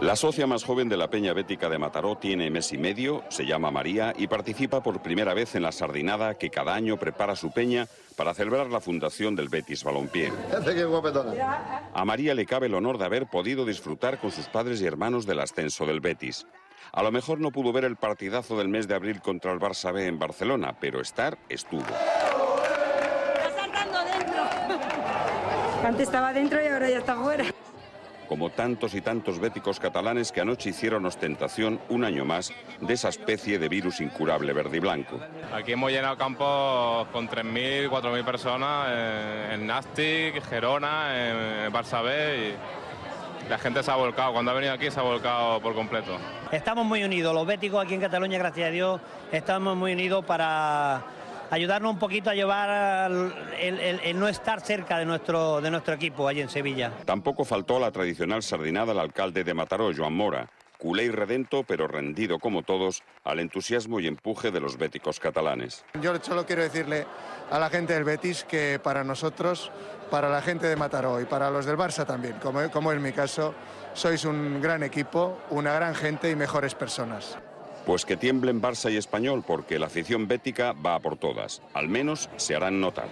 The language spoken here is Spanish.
La socia más joven de la Peña Bética de Mataró tiene mes y medio, se llama María y participa por primera vez en la sardinada que cada año prepara su peña para celebrar la fundación del Betis Balompié. A María le cabe el honor de haber podido disfrutar con sus padres y hermanos del ascenso del Betis. A lo mejor no pudo ver el partidazo del mes de abril contra el Barça B en Barcelona, pero estar estuvo. Está saltando dentro. Antes estaba dentro y ahora ya está fuera como tantos y tantos béticos catalanes que anoche hicieron ostentación un año más de esa especie de virus incurable verde y blanco. Aquí hemos llenado campos con 3.000, 4.000 personas eh, en Nastic, Gerona, en Barça B y la gente se ha volcado. Cuando ha venido aquí se ha volcado por completo. Estamos muy unidos, los béticos aquí en Cataluña, gracias a Dios, estamos muy unidos para ayudarnos un poquito a llevar el, no estar cerca de nuestro, de nuestro equipo allí en Sevilla. Tampoco faltó la tradicional sardinada al alcalde de Mataró, Joan Mora, culé y redento, pero rendido como todos al entusiasmo y empuje de los béticos catalanes. Yo solo quiero decirle a la gente del Betis que para nosotros, para la gente de Mataró y para los del Barça también, como, como es mi caso, sois un gran equipo, una gran gente y mejores personas. Pues que tiemblen Barça y Español porque la afición bética va a por todas. Al menos se harán notar.